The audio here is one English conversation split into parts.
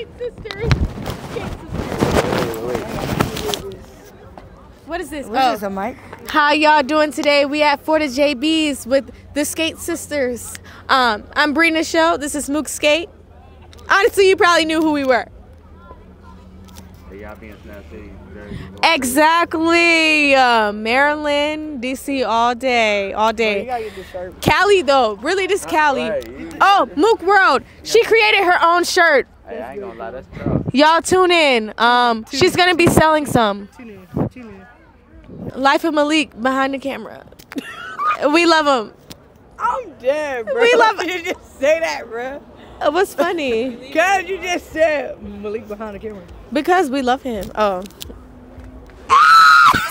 Skate sisters. Skate sisters. What is this? What oh. is this, a mic? How y'all doing today? We at For the JB's with the Skate Sisters. Um, I'm Brina Show. This is Mook Skate. Honestly, you probably knew who we were. y'all being Snap City, Jersey, North Exactly. Uh, Maryland, DC, all day, all day. gotta get this shirt. Cali though, really, just Cali. right, Oh, Mook World. She created her own shirt. Hey, I ain't gonna lie, that's tough. Y'all tune in. Um, she's gonna be selling some. Tune in. Tune in. Life of Malik behind the camera. we love him. I'm dead, bro. We love- you just say that, bro. It was funny? Cause you just said Malik behind the camera. Because we love him. Oh.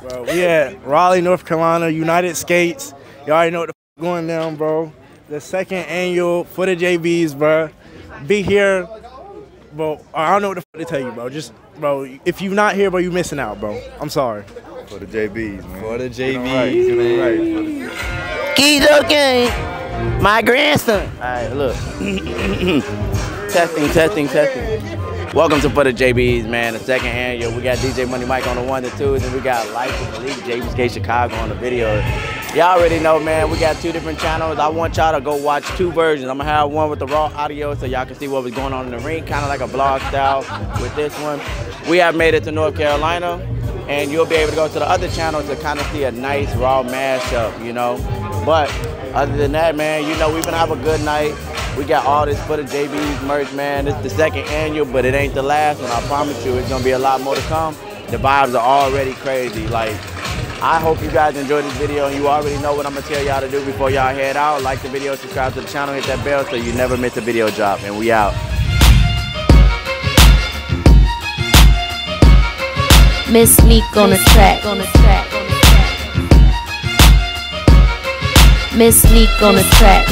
Bro, we at Raleigh, North Carolina, United Skates. Y'all already know what the f- going down, bro. The second annual for the JBs, bro. Be here, bro. I don't know what the f- to tell you, bro. Just, bro, if you're not here, bro, you're missing out, bro. I'm sorry. For the JBs, man. For the Right, JBs, right. Kizo King, my grandson. All right, look. testing, testing, testing. Welcome to For the JBs, man. The second annual. We got DJ Money Mike on the one, the twos, and we got Life of Malik, JB Skate Chicago on the video. Y'all already know, man. We got two different channels. I want y'all to go watch two versions. I'm gonna have one with the raw audio so y'all can see what was going on in the ring, kind of like a vlog style with this one. We have made it to North Carolina, and you'll be able to go to the other channel to kind of see a nice raw mashup, you know. But other than that, man, you know, we've been have a good night. We got all this for the JB's merch, man. It's the second annual, but it ain't the last one. I promise you, it's gonna be a lot more to come. The vibes are already crazy. Like, I hope you guys enjoyed this video and you already know what I'm gonna tell y'all to do before y'all head out. Like the video, subscribe to the channel, hit that bell so you never miss a video drop. And we out. Miss Neek on the track. On the track. Miss Neek on the track.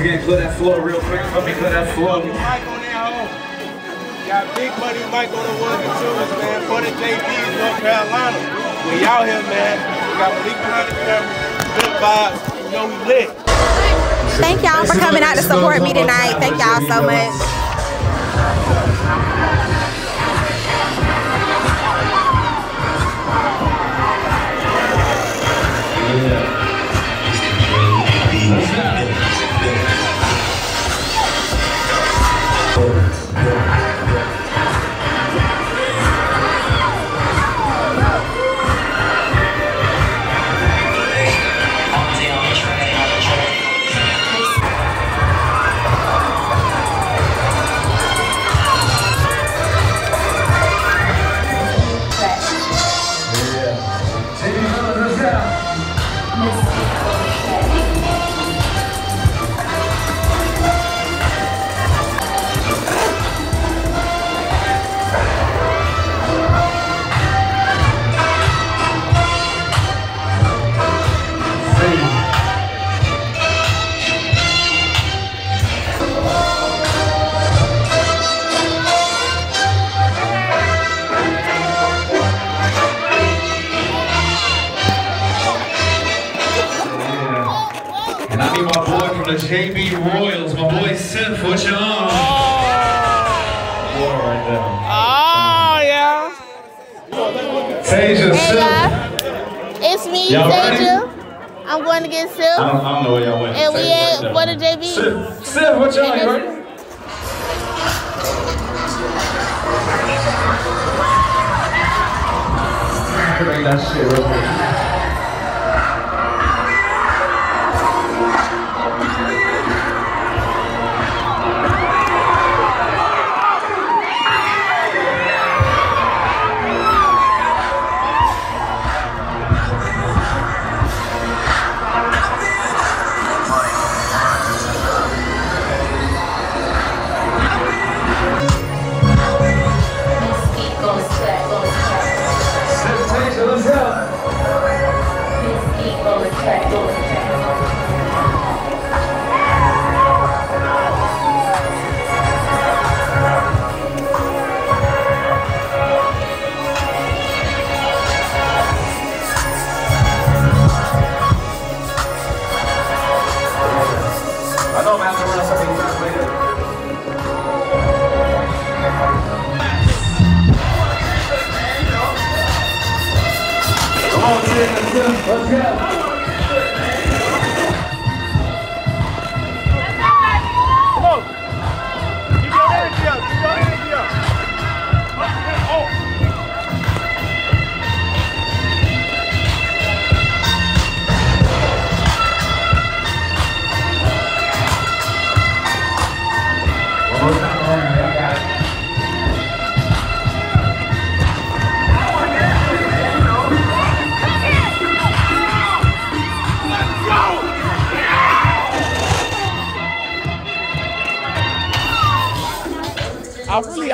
Again, clear that floor real quick. Let me clear that floor. Mike on that home. Got big money Mike on the ones and twos, man. For the JBs, North Carolina. We out here, man. We got Malik behind the camera. Good vibes. You know we lit. Thank y'all for coming out to support me tonight. Thank y'all so much. JB My boy Sif, what you on? Water right there. Oh, ah, yeah. Tasia, Hey guys, it's me, Y'all? Tasia. I'm going to get I Silk, don't, I don't know where y'all went. and we Tasia at right for the there. JB. Sif, Sif, what y'all And you it's- ready? Bring that shit real quick.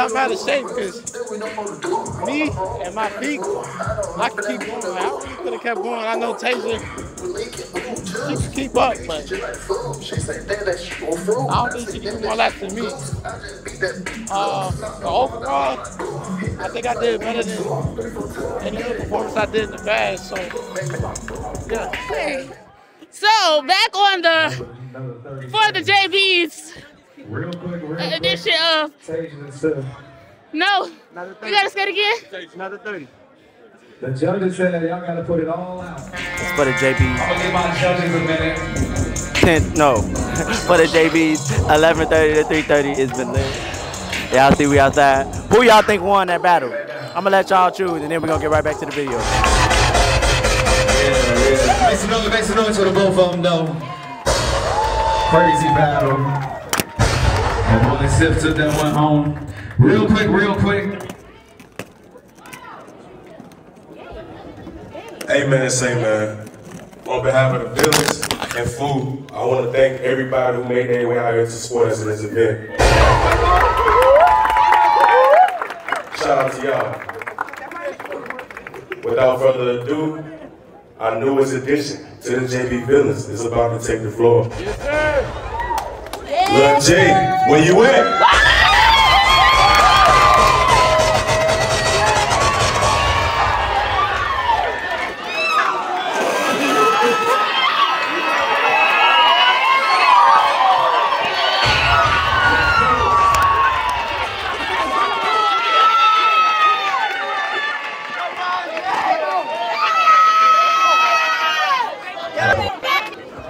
I'm out of shape because me and my feet, I can keep going. I could have kept going. I know Tasia, she can keep up, but I don't think she can do more laps than me. Uh, overall, I think I did better than any other performance I did in the past. So, yeah. So back on the for the JBs Real quick, real quick. edition of Tasia and no. You gotta skate again. Another 30. The judges said y'all gotta put it all out. It's for the JB. I'm gonna give my judges a minute. 10, no, for the JBs, 11:30 to 3:30 it's been lit. Y'all see we outside. Who y'all think won that battle? I'm gonna let y'all choose, and then we're gonna get right back to the video. Make some noise, make some noise for the both of them though. Crazy battle. My boy Sif took that one home. Real quick, real quick. Amen, say man. On behalf of the village and food, I want to thank everybody who made their way out here to support us in this event. Shout out to y'all. Without further ado, our newest addition to the JB Villains is about to take the floor. Lil J, where you at?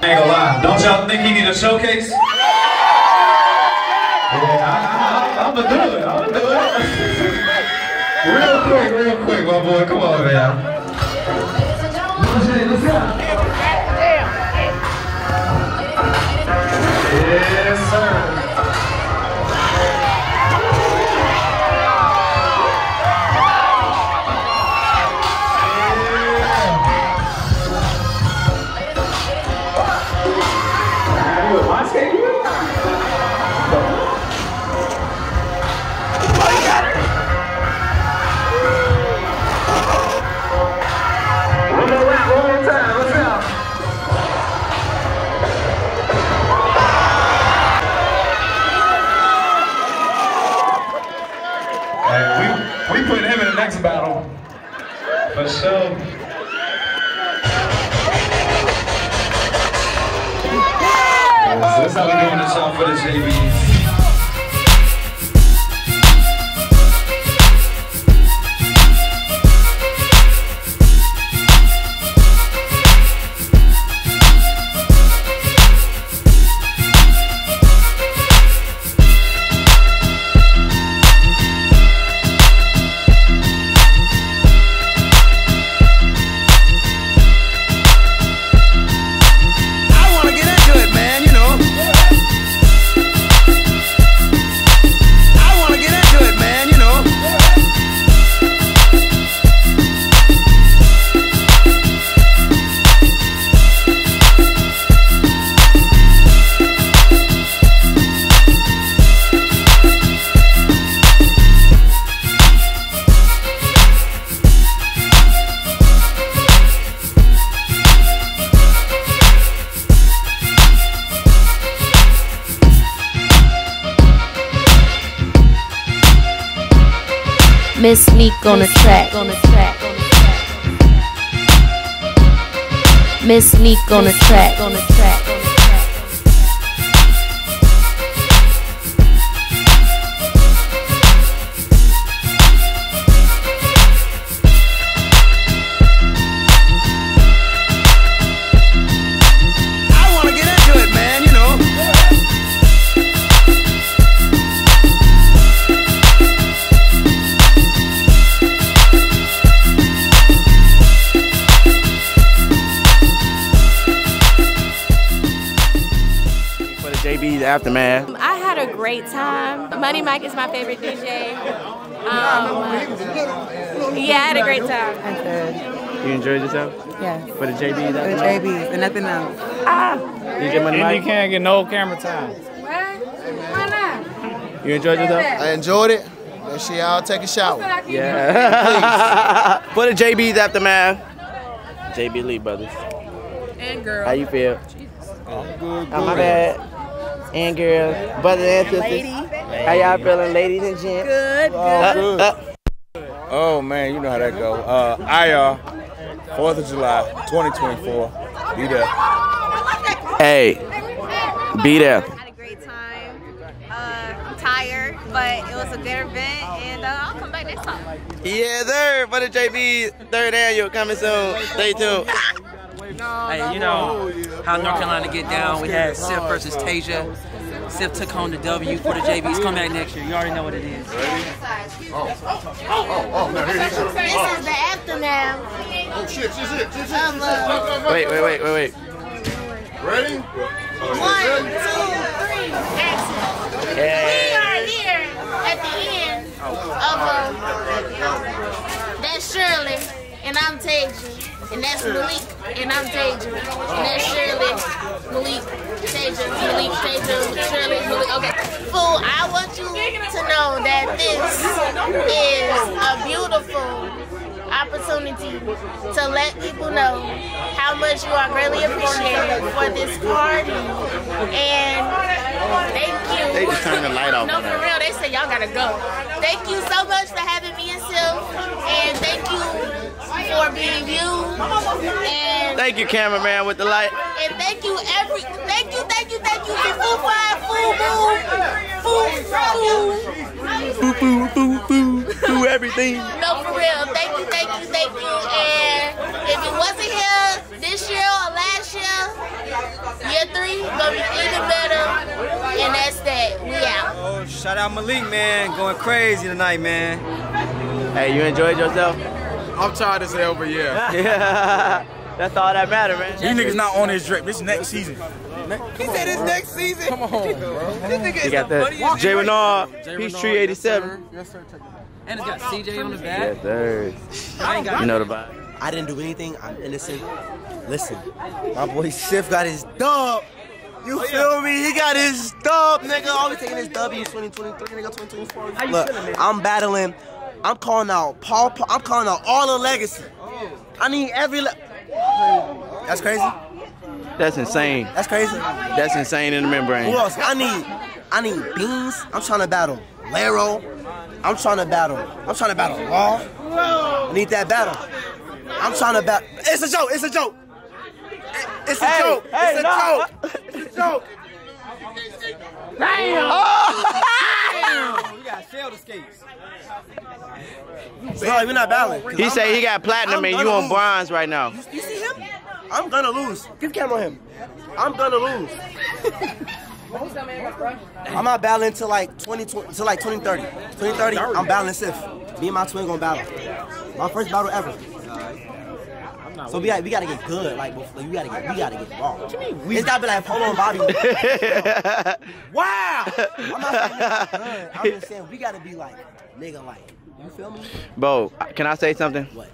I ain't gonna lie. Don't y'all think he need a showcase? Boy. Come on, man. For sure. that's how we're doing this song for the JBs. Miss Neek on the track. Miss Neek on the track. Aftermath. I had a great time. Money Mike is my favorite DJ. Um, yeah, I had a great time. I said, You enjoyed yourself? Yeah. For the JB's For the aftermath? JBs and nothing else. DJ Money And you can't get no camera time. What? you enjoyed yourself? I enjoyed it. And shit, I'll take a shower. Yeah. For the JB's aftermath. JB Lee brothers. And girl. How you feel? Jesus. I'm good. Oh, my bad. And girls, brothers and sisters. How y'all feeling, ladies and gents? Good, Uh, good. uh, Oh man, you know how that go. Uh, IR, Fourth of July, 2024. Be there. hey, be there. had a great time. Uh, I'm tired, but it was a good event, and uh, I'll come back next time. Yeah, sir. For the JB third annual coming soon. Stay tuned. Hey, you know how North Carolina get down. We had Sif versus Tasia. Sif took home the W for the JBs. Come back next year. You already know what it is. Oh, oh, oh, oh! This is the aftermath. Oh shit, this is it. This is Um, uh, Wait, wait, wait, wait, wait. Ready? one, two, three, action. We are here at the end of uh, that's Shirley, and I'm Tasia. And that's Malik, and I'm Tasia. And that's Shirley, Malik, Tasia, Malik, Tasia, Shirley, Malik. Okay. Fool, I want you to know that this is a beautiful opportunity to let people know how much you are greatly appreciated for this party. And thank you. They just turned the light off No, for real, they said y'all gotta go. Thank you so much for having me and Sif. And thank you for being you. And Thank you, cameraman with the light. and thank you every thank you, thank you, thank you to Fufy, Foo Boo, Foo Foo. Boo, boo, boo, boo, boo, everything. No, for real. Thank you, thank you, thank you. And if you wasn't here this year or last year, year three gonna be even better. And that's that. We out. Oh, shout out Malik, man. Going crazy tonight, man. Hey, you enjoyed yourself? I'm tired as hell, but yeah. Yeah. That's all that matter, man. You niggas not on his drip. This next season. He said it's next season. Come on, bro. This nigga You is got the that. funniest Jay nigga. Renard, Jay Peachtree 87. Yes, sir. And it's got CJ on the back. Yes, sir. I ain't got You know the vibe. I didn't do anything. I'm innocent. Listen, my boy Sif got his dub. You oh, feel me? He got his dub, nigga. Always taking his W 2023, nigga, 2024. How you Look, feeling, man? I'm battling. I'm calling out Paul. Paul I'm calling out all the legacy. I need every. Le- That's crazy. That's insane. That's crazy. That's insane in the membrane. Who else? I need. I need Beans. I'm trying to battle Laro. I'm trying to battle. I'm trying to battle Law. I need that battle. I'm trying to battle. It's a joke. It's a joke. It- It's a Hey, joke. hey, it's a joke. It's a joke. We oh! got shell the skates. Sorry, we're not battling. He say he got platinum I'm and you gonna on lose. bronze right now. You see him? I'm gonna lose. Get the camera on him. I'm gonna lose. I'm not battling until like 2020, till like 2030. 2030, I'm battling Sif. Me and my twin gonna battle. My first battle ever. So we got we gotta get good, like before, we gotta get we gotta get raw. What you mean? We? It's gotta be like Polo and Bobby. wow! I'm not saying we're good. I'm just saying we gotta be like nigga like. You feel me? Bo, can I say something? What?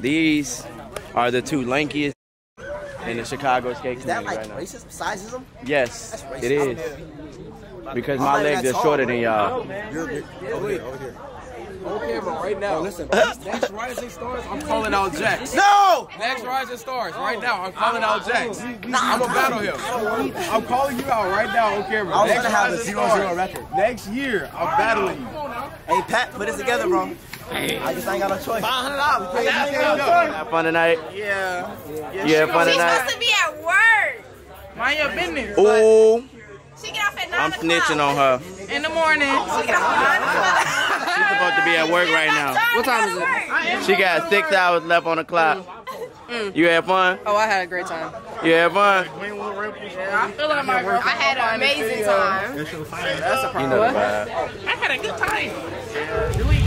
These are the two lankiest in the Chicago skate Is that community like right now. racist sizism? Yes, That's racist. it is. Because I'm my legs are shorter bro. than y'all. You're, you're over here, over here. Okay, but right now, listen, next Rising Stars, I'm calling out Jax. No! Next Rising Stars, right now, I'm calling out Jax. I'm gonna battle him. I'm calling you out right now on camera. I was Next gonna have a Rising 0-0 record. Next year, I'm battling you. Hey, Pat, put it together, bro. Hey. I just ain't got no choice. $500. Have fun tonight. Yeah. You have fun She's tonight? supposed to be at work. Why you been there? Ooh, She get off at 9 I'm snitching on her. In the morning. She get off at 9 o'clock. She's supposed to be at work right now. What time is it? She got six hours left on the clock. Mm. You had fun? Oh, I had a great time. You had fun? Yeah, I feel like my girl. I had an amazing time. That's a You problem. know the What? vibe. I had a good time.